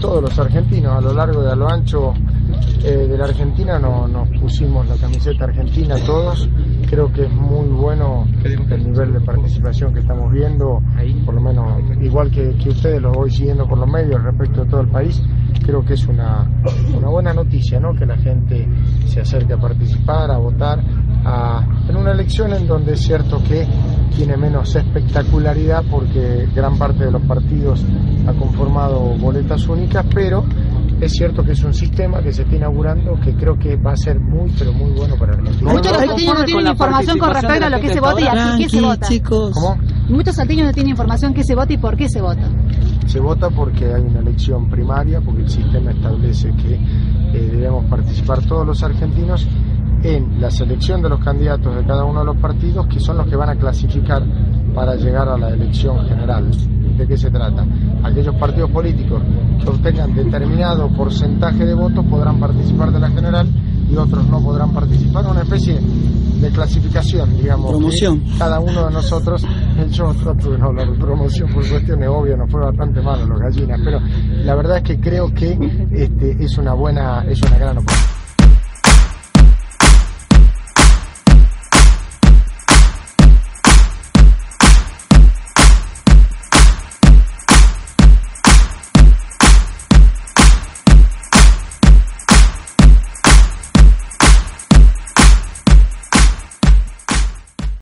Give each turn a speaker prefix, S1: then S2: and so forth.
S1: todos los argentinos a lo largo y a lo ancho eh, de la Argentina no, nos pusimos la camiseta argentina todos. Creo que es muy bueno el nivel de participación que estamos viendo, por lo menos igual que, que ustedes lo voy siguiendo por los medios respecto a todo el país. Creo que es una, una buena noticia ¿no? que la gente se acerque a participar, a votar, a, en una elección en donde es cierto que tiene menos espectacularidad porque gran parte de los partidos ha conformado boletas únicas, pero es cierto que es un sistema que se está inaugurando que creo que va a ser muy, pero muy bueno para Argentina.
S2: Muchos salteños no tienen información con respecto a lo que se vota y a qué se vota.
S1: ¿Cómo?
S2: Muchos salteños no tienen información qué se vota y por qué se vota.
S1: Se vota porque hay una elección primaria, porque el sistema establece que eh, debemos participar todos los argentinos en la selección de los candidatos de cada uno de los partidos, que son los que van a clasificar para llegar a la elección general. ¿De qué se trata? Aquellos partidos políticos que obtengan determinado porcentaje de votos podrán participar de la general y otros no podrán participar. Una especie de clasificación, digamos.
S3: Promoción.
S1: Cada uno de nosotros, yo trato de no hablar de promoción por cuestiones obvias, nos fue bastante malo los gallinas, pero la verdad es que creo que este, es una buena, es una gran oportunidad.